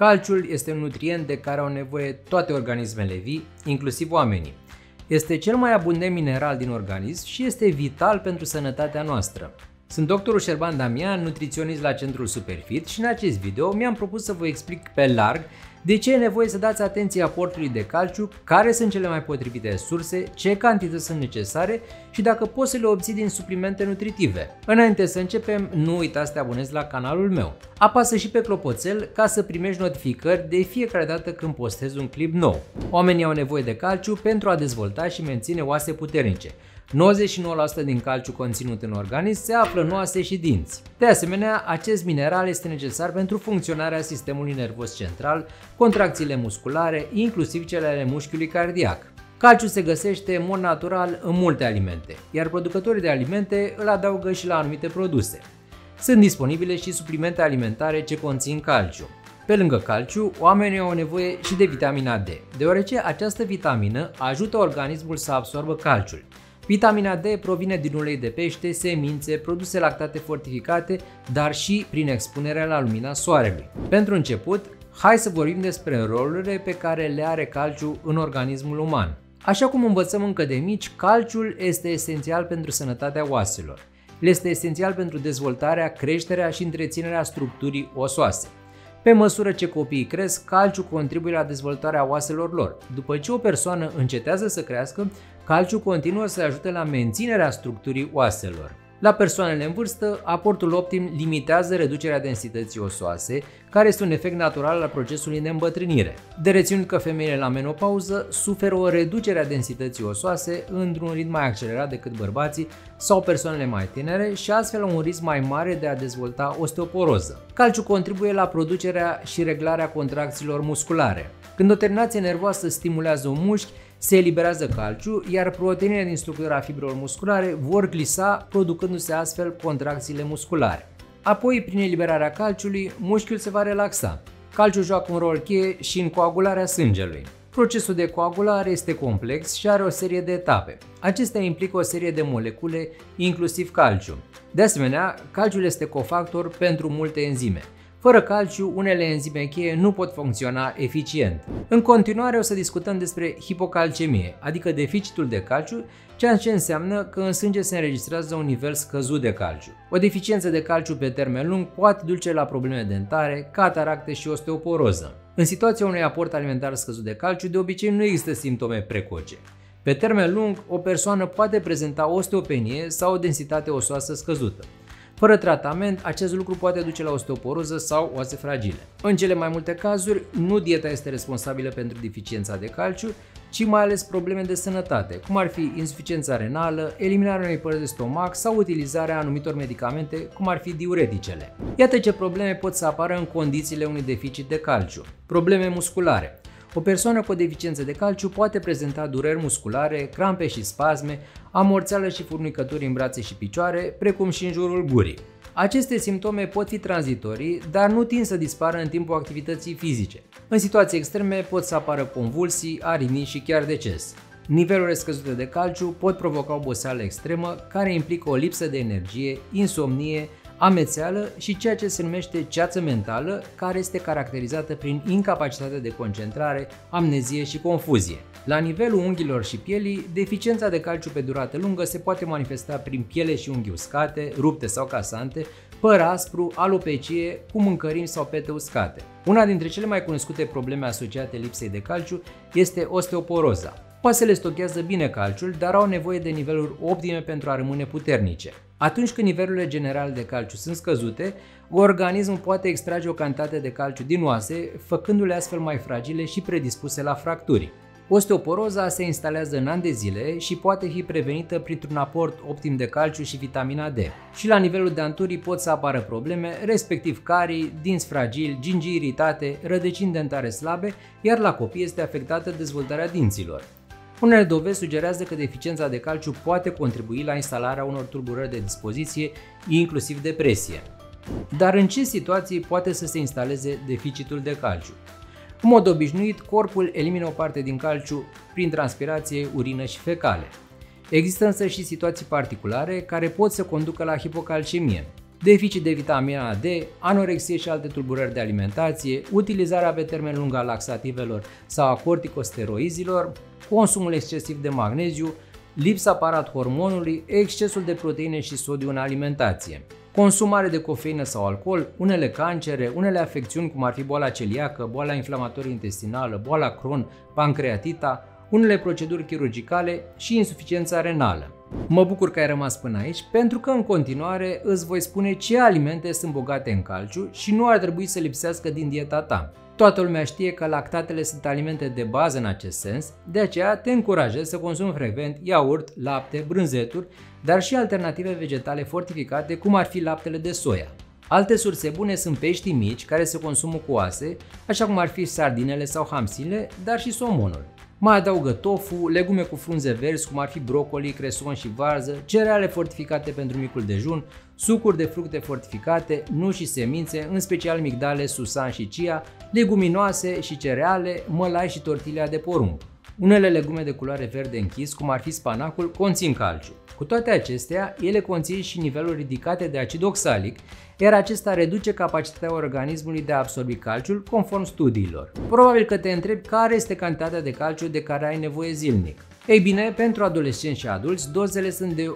Calciul este un nutrient de care au nevoie toate organismele vii, inclusiv oamenii. Este cel mai abundent mineral din organism și este vital pentru sănătatea noastră. Sunt doctorul Șerban Damian, nutriționist la Centrul Superfit și în acest video mi-am propus să vă explic pe larg de ce e nevoie să dați atenție aportului de calciu, care sunt cele mai potrivite surse, ce cantități sunt necesare și dacă poți să le obții din suplimente nutritive. Înainte să începem, nu uita să te abonezi la canalul meu. Apasă și pe clopoțel ca să primești notificări de fiecare dată când postez un clip nou. Oamenii au nevoie de calciu pentru a dezvolta și menține oase puternice. 99% din calciu conținut în organism se află în oase și dinți. De asemenea, acest mineral este necesar pentru funcționarea sistemului nervos central, contracțiile musculare, inclusiv cele ale mușchiului cardiac. Calciul se găsește în mod natural în multe alimente, iar producătorii de alimente îl adaugă și la anumite produse. Sunt disponibile și suplimente alimentare ce conțin calciu. Pe lângă calciu, oamenii au nevoie și de vitamina D, deoarece această vitamină ajută organismul să absorbă calciul. Vitamina D provine din ulei de pește, semințe, produse lactate fortificate, dar și prin expunerea la lumina soarelui. Pentru început, hai să vorbim despre rolurile pe care le are calciu în organismul uman. Așa cum învățăm încă de mici, calciul este esențial pentru sănătatea oaselor. El este esențial pentru dezvoltarea, creșterea și întreținerea structurii osoase. Pe măsură ce copiii cresc, calciu contribuie la dezvoltarea oaselor lor. După ce o persoană încetează să crească, calciu continuă să ajute la menținerea structurii oaselor. La persoanele în vârstă, aportul optim limitează reducerea densității osoase, care este un efect natural al procesului de îmbătrânire. De reținut că femeile la menopauză suferă o reducere a densității osoase într-un ritm mai accelerat decât bărbații sau persoanele mai tinere și astfel au un risc mai mare de a dezvolta osteoporoză. Calciu contribuie la producerea și reglarea contracțiilor musculare. Când o terminație nervoasă stimulează un mușchi, se eliberează calciu, iar proteinele din structura fibrelor musculare vor glisa, producându-se astfel contracțiile musculare. Apoi, prin eliberarea calciului, mușchiul se va relaxa. Calciul joacă un rol cheie și în coagularea sângelui. Procesul de coagulare este complex și are o serie de etape. Acestea implică o serie de molecule, inclusiv calciu. De asemenea, calciul este cofactor pentru multe enzime. Fără calciu, unele enzime cheie nu pot funcționa eficient. În continuare o să discutăm despre hipocalcemie, adică deficitul de calciu, ceea ce înseamnă că în sânge se înregistrează un nivel scăzut de calciu. O deficiență de calciu pe termen lung poate duce la probleme dentare, cataracte și osteoporoză. În situația unui aport alimentar scăzut de calciu, de obicei nu există simptome precoce. Pe termen lung, o persoană poate prezenta osteopenie sau o densitate osoasă scăzută. Fără tratament, acest lucru poate duce la osteoporoză sau oase fragile. În cele mai multe cazuri, nu dieta este responsabilă pentru deficiența de calciu, ci mai ales probleme de sănătate, cum ar fi insuficiența renală, eliminarea unei părți de stomac sau utilizarea anumitor medicamente, cum ar fi diureticele. Iată ce probleme pot să apară în condițiile unui deficit de calciu. Probleme musculare. O persoană cu o deficiență de calciu poate prezenta dureri musculare, crampe și spasme, amorțeală și furnicături în brațe și picioare, precum și în jurul gurii. Aceste simptome pot fi tranzitorii, dar nu tind să dispară în timpul activității fizice. În situații extreme pot să apară convulsii, arinii și chiar deces. Nivelurile scăzute de calciu pot provoca oboseală extremă, care implică o lipsă de energie, insomnie, amețeală și ceea ce se numește ceață mentală, care este caracterizată prin incapacitate de concentrare, amnezie și confuzie. La nivelul unghiilor și pielii, deficiența de calciu pe durată lungă se poate manifesta prin piele și unghi uscate, rupte sau casante, păr aspru, alopecie, cu mâncărimi sau pete uscate. Una dintre cele mai cunoscute probleme asociate lipsei de calciu este osteoporoza. Oasele stochează bine calciul, dar au nevoie de niveluri optime pentru a rămâne puternice. Atunci când nivelurile generale de calciu sunt scăzute, organismul poate extrage o cantitate de calciu din oase, făcându-le astfel mai fragile și predispuse la fracturi. Osteoporoza se instalează în ani de zile și poate fi prevenită printr-un aport optim de calciu și vitamina D. Și la nivelul danturii pot să apară probleme, respectiv carii, dinți fragili, gingii iritate, rădăcini dentare slabe, iar la copii este afectată dezvoltarea dinților. Unele dovezi sugerează că deficiența de calciu poate contribui la instalarea unor tulburări de dispoziție, inclusiv depresie. Dar în ce situații poate să se instaleze deficitul de calciu? În mod obișnuit, corpul elimină o parte din calciu prin transpirație, urină și fecale. Există însă și situații particulare care pot să conducă la hipocalcemie. Deficit de vitamina D, anorexie și alte tulburări de alimentație, utilizarea pe termen lung a laxativelor sau a corticosteroizilor, consumul excesiv de magneziu, lipsa parat hormonului, excesul de proteine și sodiu în alimentație. Consumare de cofeină sau alcool, unele cancere, unele afecțiuni cum ar fi boala celiacă, boala inflamatorie intestinală, boala Crohn, pancreatita, unele proceduri chirurgicale și insuficiența renală. Mă bucur că ai rămas până aici pentru că în continuare îți voi spune ce alimente sunt bogate în calciu și nu ar trebui să lipsească din dieta ta. Toată lumea știe că lactatele sunt alimente de bază în acest sens, de aceea te încurajez să consumi frecvent iaurt, lapte, brânzeturi, dar și alternative vegetale fortificate cum ar fi laptele de soia. Alte surse bune sunt peștii mici care se consumă cu oase, așa cum ar fi sardinele sau hamsile, dar și somonul. Mai adaugă tofu, legume cu frunze verzi cum ar fi brocoli, creson și varză, cereale fortificate pentru micul dejun, sucuri de fructe fortificate, nuci și semințe, în special migdale, susan și chia, leguminoase și cereale, mălai și tortilla de porumb. Unele legume de culoare verde închis, cum ar fi spanacul, conțin calciu. Cu toate acestea, ele conțin și niveluri ridicate de acid oxalic, iar acesta reduce capacitatea organismului de a absorbi calciul conform studiilor. Probabil că te întrebi care este cantitatea de calciu de care ai nevoie zilnic. Ei bine, pentru adolescenți și adulți, dozele sunt de 1000-1200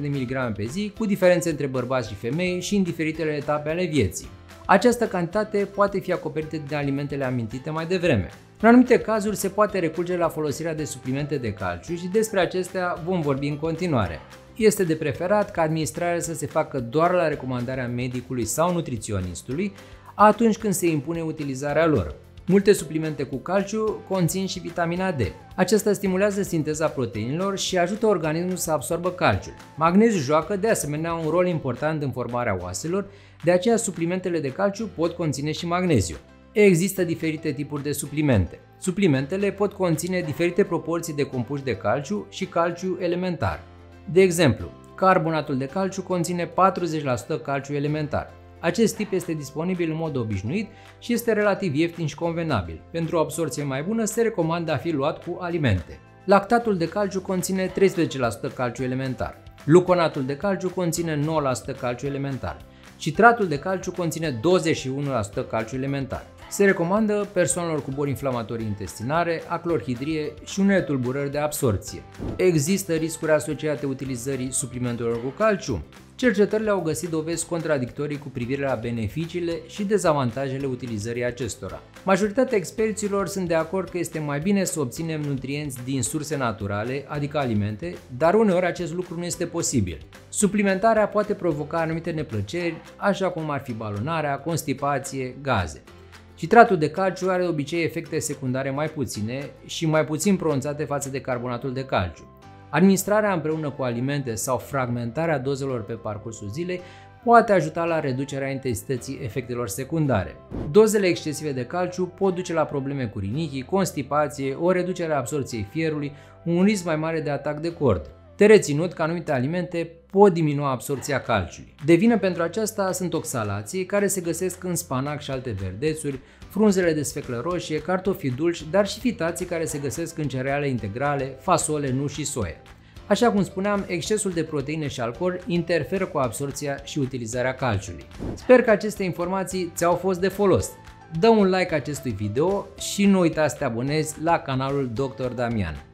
de mg pe zi, cu diferențe între bărbați și femei și în diferitele etape ale vieții. Această cantitate poate fi acoperită din alimentele amintite mai devreme. În anumite cazuri se poate recurge la folosirea de suplimente de calciu și despre acestea vom vorbi în continuare. Este de preferat ca administrarea să se facă doar la recomandarea medicului sau nutriționistului atunci când se impune utilizarea lor. Multe suplimente cu calciu conțin și vitamina D. Aceasta stimulează sinteza proteinilor și ajută organismul să absorbă calciul. Magneziul joacă de asemenea un rol important în formarea oaselor, de aceea suplimentele de calciu pot conține și magneziu. Există diferite tipuri de suplimente. Suplimentele pot conține diferite proporții de compuși de calciu și calciu elementar. De exemplu, carbonatul de calciu conține 40% calciu elementar. Acest tip este disponibil în mod obișnuit și este relativ ieftin și convenabil. Pentru o absorție mai bună se recomandă a fi luat cu alimente. Lactatul de calciu conține 13% calciu elementar. Gluconatul de calciu conține 9% calciu elementar. Citratul de calciu conține 21% calciu elementar. Se recomandă persoanelor cu boli inflamatorii intestinare, aclorhidrie și unele tulburări de absorție. Există riscuri asociate utilizării suplimentelor cu calciu? Cercetările au găsit dovezi contradictorii cu privire la beneficiile și dezavantajele utilizării acestora. Majoritatea experților sunt de acord că este mai bine să obținem nutrienți din surse naturale, adică alimente, dar uneori acest lucru nu este posibil. Suplimentarea poate provoca anumite neplăceri, așa cum ar fi balonarea, constipație, gaze. Citratul de calciu are de obicei efecte secundare mai puține și mai puțin pronunțate față de carbonatul de calciu. Administrarea împreună cu alimente sau fragmentarea dozelor pe parcursul zilei poate ajuta la reducerea intensității efectelor secundare. Dozele excesive de calciu pot duce la probleme cu rinichii, constipație, o reducere a absorției fierului, un risc mai mare de atac de cord. De reținut că anumite alimente pot diminua absorția calciului. De vină pentru aceasta sunt oxalații care se găsesc în spanac și alte verdețuri, frunzele de sfeclă roșie, cartofii dulci, dar și fitații care se găsesc în cereale integrale, fasole, nu și soia. Așa cum spuneam, excesul de proteine și alcool interferă cu absorția și utilizarea calciului. Sper că aceste informații ți-au fost de folos. Dă un like acestui video și nu uita să te abonezi la canalul Dr. Damian.